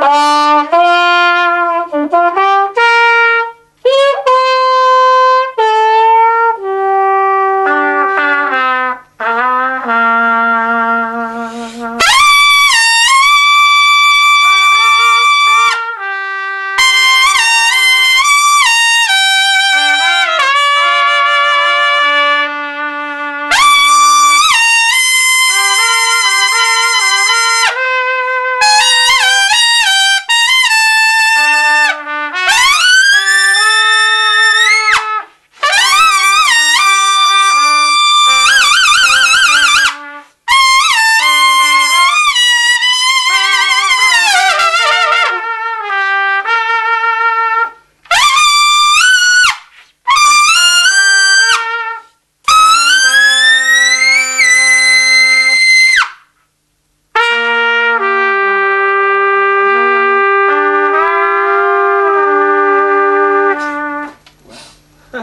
Bye.